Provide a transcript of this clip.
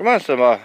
干嘛什么？